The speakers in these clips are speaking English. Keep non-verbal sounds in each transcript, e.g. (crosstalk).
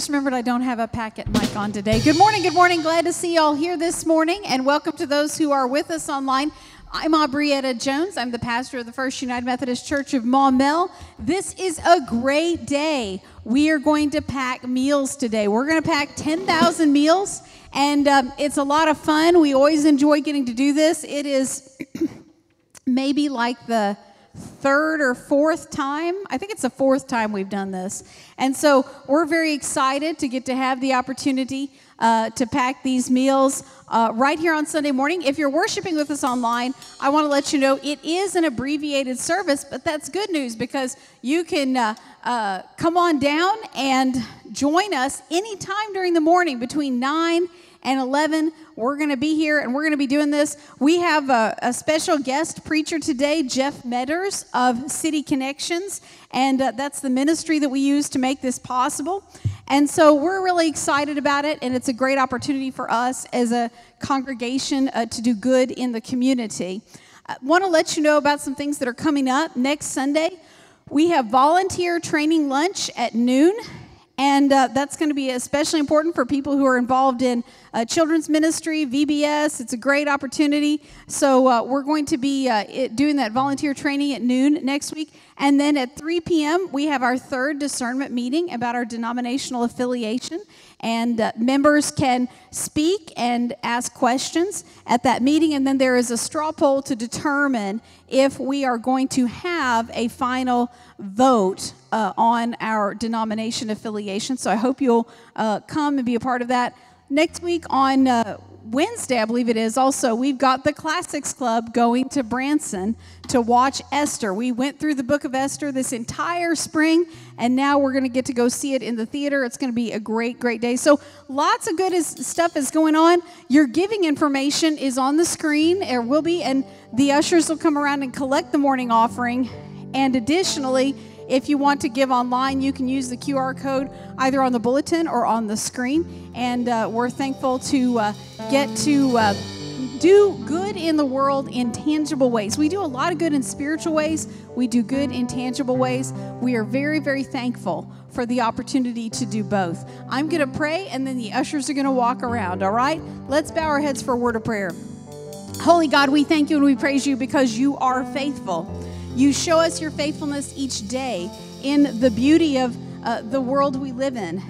just remembered I don't have a packet mic on today. Good morning, good morning. Glad to see you all here this morning, and welcome to those who are with us online. I'm Aubrietta Jones. I'm the pastor of the First United Methodist Church of Maumelle. This is a great day. We are going to pack meals today. We're going to pack 10,000 meals, and um, it's a lot of fun. We always enjoy getting to do this. It is (clears throat) maybe like the third or fourth time. I think it's the fourth time we've done this. And so we're very excited to get to have the opportunity uh, to pack these meals uh, right here on Sunday morning. If you're worshiping with us online, I want to let you know it is an abbreviated service, but that's good news because you can uh, uh come on down and join us anytime during the morning between 9 and 11. We're going to be here and we're going to be doing this. We have a, a, special guest preacher today, Jeff Medders of City Connections, and uh, that's the ministry that we use to make this possible. And so we're really excited about it, and it's a great opportunity for us as a congregation uh, to do good in the community. I want to let you know about some things that are coming up next Sunday. We have volunteer training lunch at noon and uh, that's going to be especially important for people who are involved in uh, children's ministry, VBS. It's a great opportunity. So uh, we're going to be uh, it, doing that volunteer training at noon next week. And then at 3 p.m., we have our third discernment meeting about our denominational affiliation. And uh, members can speak and ask questions at that meeting. And then there is a straw poll to determine if we are going to have a final vote uh, on our denomination affiliation. So I hope you'll uh, come and be a part of that. Next week on uh, Wednesday, I believe it is, also, we've got the Classics Club going to Branson to watch Esther. We went through the book of Esther this entire spring, and now we're going to get to go see it in the theater. It's going to be a great, great day. So, lots of good is, stuff is going on. Your giving information is on the screen, or will be, and the ushers will come around and collect the morning offering. And additionally, if you want to give online, you can use the QR code either on the bulletin or on the screen. And uh, we're thankful to uh, get to uh, do good in the world in tangible ways. We do a lot of good in spiritual ways, we do good in tangible ways. We are very, very thankful for the opportunity to do both. I'm going to pray, and then the ushers are going to walk around, all right? Let's bow our heads for a word of prayer. Holy God, we thank you and we praise you because you are faithful. You show us your faithfulness each day in the beauty of uh, the world we live in,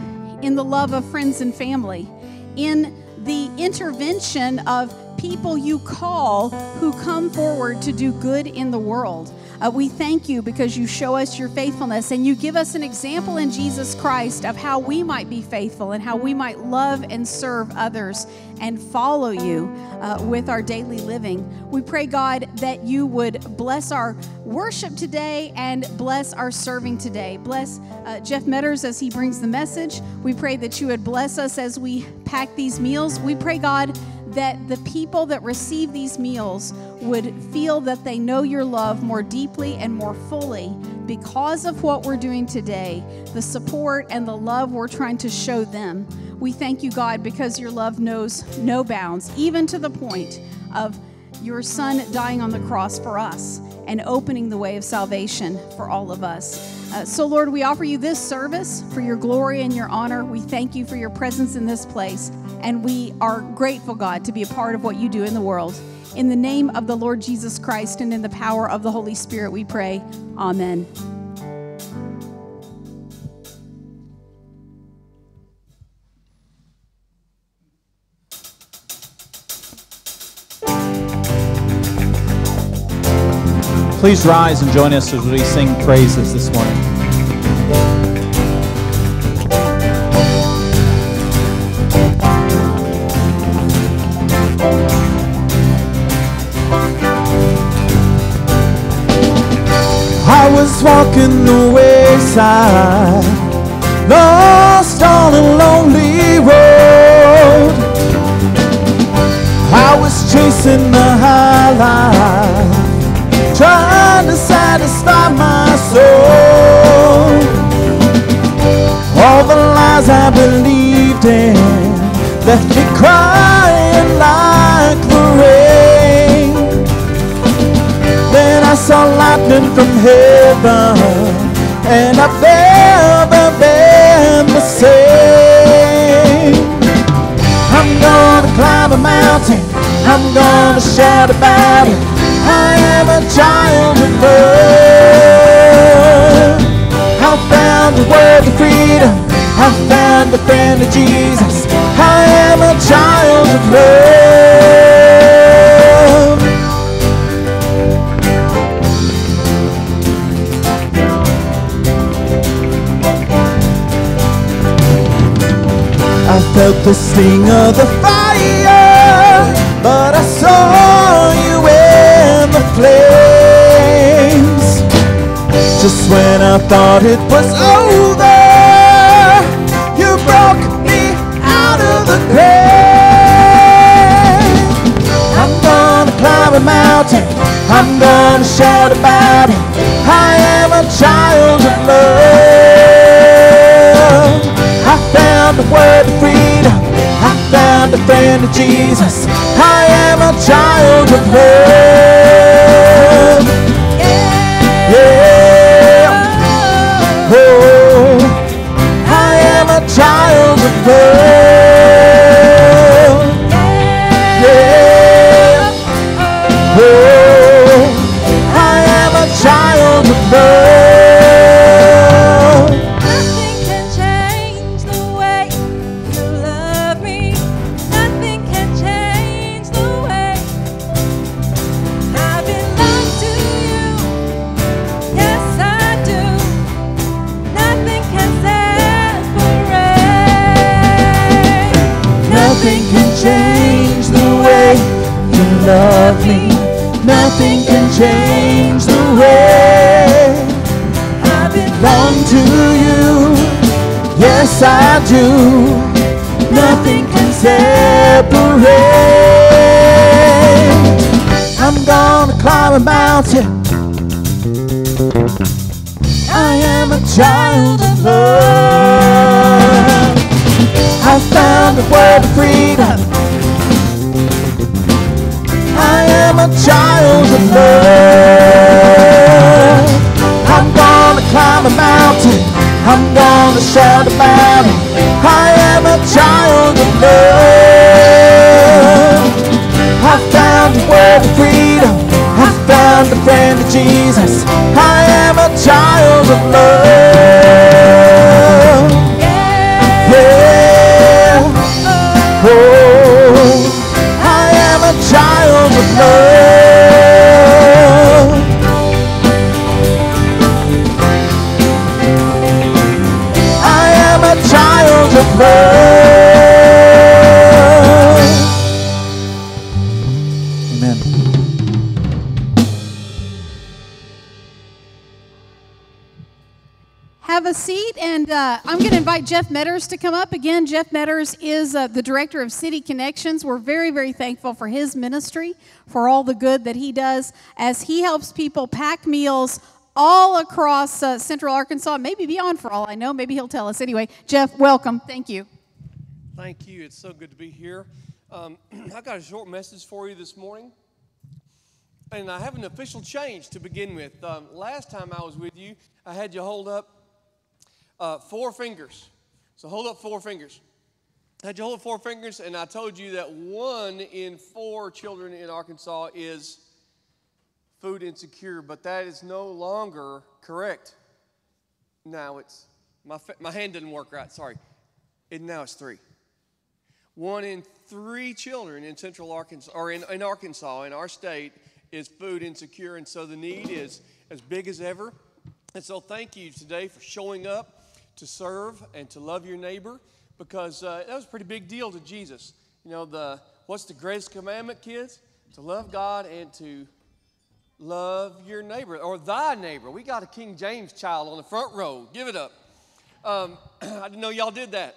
in the love of friends and family, in the intervention of people you call who come forward to do good in the world. Uh, we thank you because you show us your faithfulness and you give us an example in Jesus Christ of how we might be faithful and how we might love and serve others and follow you uh, with our daily living. We pray, God, that you would bless our worship today and bless our serving today. Bless uh, Jeff Medders as he brings the message. We pray that you would bless us as we pack these meals. We pray, God, that the people that receive these meals would feel that they know your love more deeply and more fully because of what we're doing today, the support and the love we're trying to show them. We thank you, God, because your love knows no bounds, even to the point of your son dying on the cross for us and opening the way of salvation for all of us. Uh, so, Lord, we offer you this service for your glory and your honor. We thank you for your presence in this place. And we are grateful, God, to be a part of what you do in the world. In the name of the Lord Jesus Christ and in the power of the Holy Spirit, we pray. Amen. Please rise and join us as we sing praises this morning. I was walking the wayside, lost on a lonely road. I was chasing the high life satisfy my soul. All the lies I believed in left me crying like the rain. Then I saw lightning from heaven, and I felt the been the same. I'm gonna climb a mountain. I'm gonna shout about it. I am a child of love. I found the word of freedom. I found the friend of Jesus. I am a child of love. I felt the sting of the fire, I thought it was over, you broke me out of the grave. I'm gonna climb a mountain, I'm gonna shout about it. I am a child of love. I found the word of freedom. I found a friend of Jesus. I am a child of love. Child love me. Nothing can change the way I belong to you. Yes, I do. Nothing can separate. I'm gonna climb a mountain. I am a child of love. I found the word of freedom. Am a child of love. I'm gonna climb a mountain. I'm gonna shout about it. I am a child of love. I found the word of freedom. I found the friend of Jesus. I am a child of love. Amen. Have a seat, and uh, I'm going to invite Jeff Metters to come up again. Jeff Metters is uh, the director of City Connections. We're very, very thankful for his ministry, for all the good that he does as he helps people pack meals all across uh, central Arkansas, maybe beyond for all I know. Maybe he'll tell us. Anyway, Jeff, welcome. Thank you. Thank you. It's so good to be here. Um, (clears throat) I got a short message for you this morning. And I have an official change to begin with. Um, last time I was with you, I had you hold up uh, four fingers. So hold up four fingers. I had you hold up four fingers, and I told you that one in four children in Arkansas is food insecure, but that is no longer correct. Now it's, my, my hand didn't work right, sorry. It, now it's three. One in three children in central Arkansas, or in, in Arkansas, in our state, is food insecure, and so the need is as big as ever. And so, thank you today for showing up to serve and to love your neighbor because uh, that was a pretty big deal to Jesus. You know, the what's the greatest commandment, kids? To love God and to love your neighbor or thy neighbor. We got a King James child on the front row. Give it up. Um, (clears throat) I didn't know y'all did that.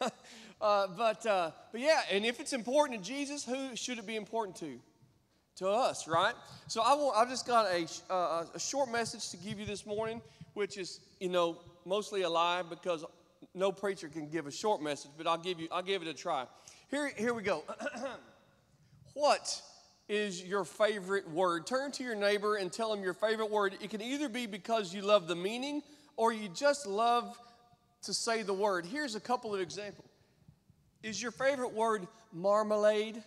(laughs) uh, but, uh, but yeah, and if it's important to Jesus, who should it be important to? To us, right? So I want, I've just got a, uh, a short message to give you this morning, which is, you know, mostly a lie because no preacher can give a short message, but I'll give you, I'll give it a try. Here, here we go. (clears throat) what is your favorite word? Turn to your neighbor and tell him your favorite word. It can either be because you love the meaning or you just love to say the word. Here's a couple of examples. Is your favorite word marmalade?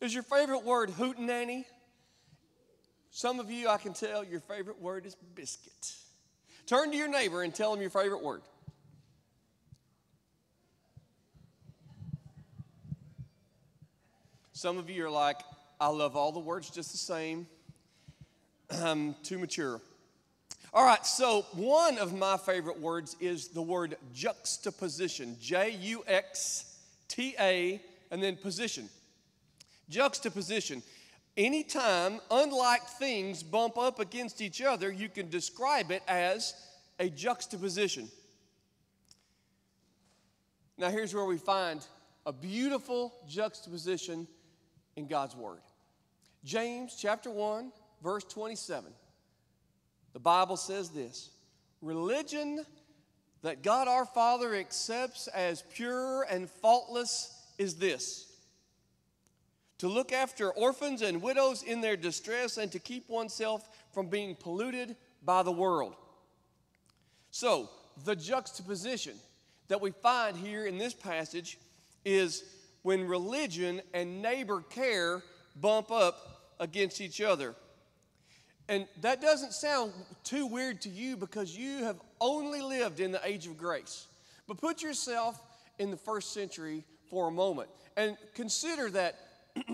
Is your favorite word hootenanny? Some of you, I can tell, your favorite word is biscuit. Turn to your neighbor and tell him your favorite word. Some of you are like, I love all the words just the same. I'm too mature. All right, so one of my favorite words is the word juxtaposition J U X T A, and then position. Juxtaposition. Anytime unlike things bump up against each other, you can describe it as a juxtaposition. Now, here's where we find a beautiful juxtaposition in God's Word. James chapter 1, verse 27. The Bible says this Religion that God our Father accepts as pure and faultless is this to look after orphans and widows in their distress and to keep oneself from being polluted by the world. So, the juxtaposition that we find here in this passage is when religion and neighbor care bump up against each other. And that doesn't sound too weird to you because you have only lived in the age of grace. But put yourself in the first century for a moment and consider that (clears throat)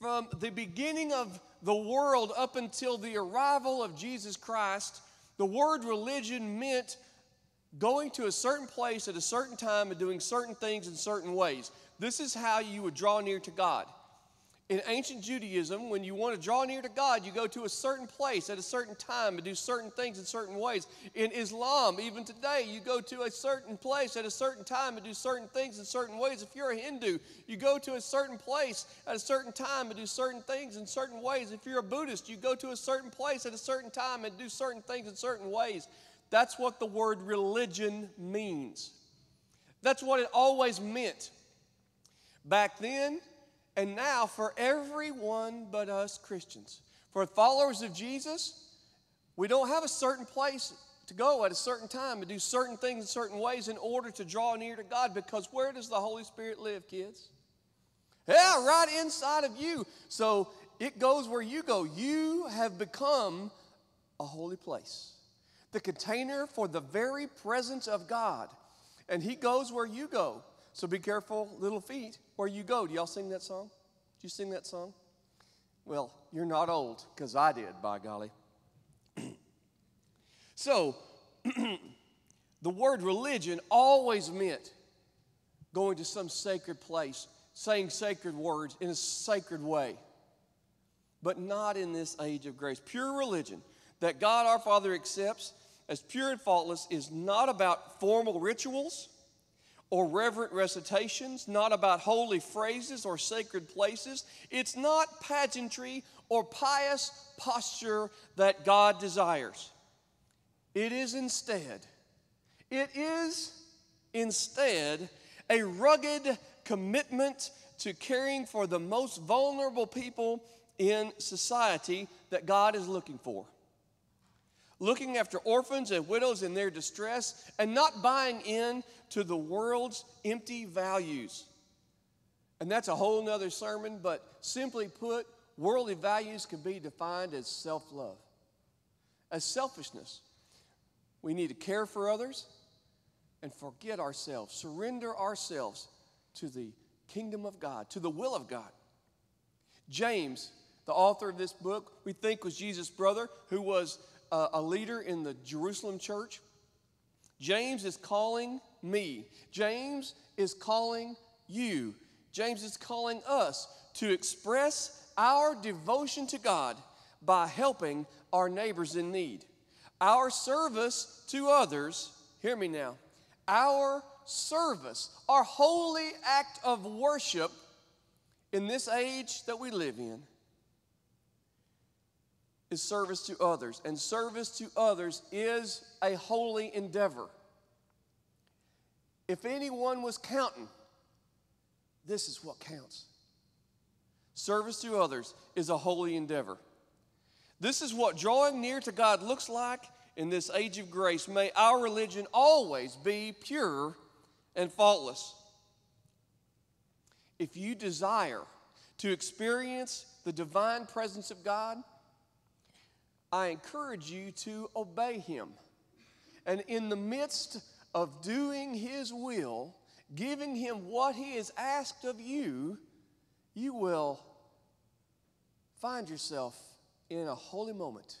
from the beginning of the world up until the arrival of Jesus Christ, the word religion meant going to a certain place at a certain time and doing certain things in certain ways. This is how you would draw near to God. In ancient Judaism, when you want to draw near to God, you go to a certain place at a certain time and do certain things in certain ways. In Islam, even today, you go to a certain place at a certain time and do certain things in certain ways. If you're a Hindu, you go to a certain place at a certain time and do certain things in certain ways. If you're a Buddhist, you go to a certain place at a certain time and do certain things in certain ways. That's what the word religion means. That's what it always meant. Back then, and now for everyone but us Christians. For followers of Jesus, we don't have a certain place to go at a certain time and do certain things in certain ways in order to draw near to God because where does the Holy Spirit live, kids? Yeah, right inside of you. So it goes where you go. You have become a holy place, the container for the very presence of God. And He goes where you go. So be careful, little feet, where you go. Do y'all sing that song? Did you sing that song? Well, you're not old, because I did, by golly. (clears throat) so, (clears throat) the word religion always meant going to some sacred place, saying sacred words in a sacred way, but not in this age of grace. Pure religion that God our Father accepts as pure and faultless is not about formal rituals or reverent recitations, not about holy phrases or sacred places. It's not pageantry or pious posture that God desires. It is instead, it is instead a rugged commitment to caring for the most vulnerable people in society that God is looking for looking after orphans and widows in their distress, and not buying in to the world's empty values. And that's a whole nother sermon, but simply put, worldly values can be defined as self love, as selfishness. We need to care for others and forget ourselves, surrender ourselves to the kingdom of God, to the will of God. James, the author of this book, we think was Jesus' brother, who was a, a leader in the Jerusalem church. James is calling me. James is calling you. James is calling us to express our devotion to God by helping our neighbors in need. Our service to others, hear me now, our service, our holy act of worship in this age that we live in is service to others, and service to others is a holy endeavor. If anyone was counting, this is what counts. Service to others is a holy endeavor. This is what drawing near to God looks like in this age of grace. May our religion always be pure and faultless. if you desire to experience the divine presence of God, I encourage you to obey Him. And in the midst of doing His will, giving Him what He has asked of you, you will find yourself in a holy moment.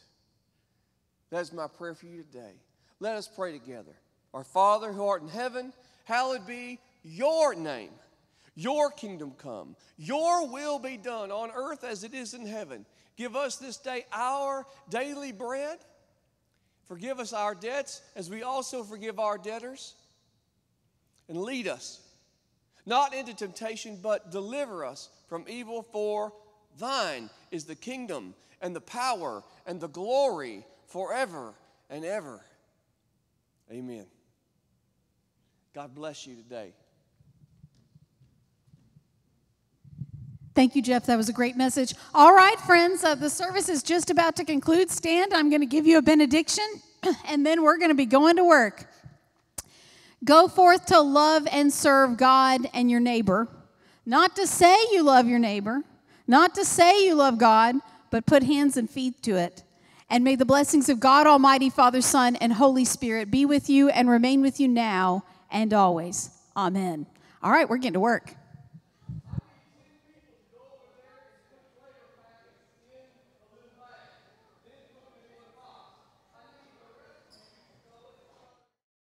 That is my prayer for you today. Let us pray together. Our Father who art in heaven, hallowed be your name. Your kingdom come. Your will be done on earth as it is in heaven. Give us this day our daily bread. Forgive us our debts as we also forgive our debtors. And lead us not into temptation, but deliver us from evil. For thine is the kingdom and the power and the glory forever and ever. Amen. God bless you today. Thank you, Jeff. That was a great message. All right, friends, uh, the service is just about to conclude. Stand. I'm going to give you a benediction, (clears throat) and then we're going to be going to work. Go forth to love and serve God and your neighbor. Not to say you love your neighbor, not to say you love God, but put hands and feet to it. And may the blessings of God Almighty, Father, Son, and Holy Spirit be with you and remain with you now and always. Amen. All right, we're getting to work.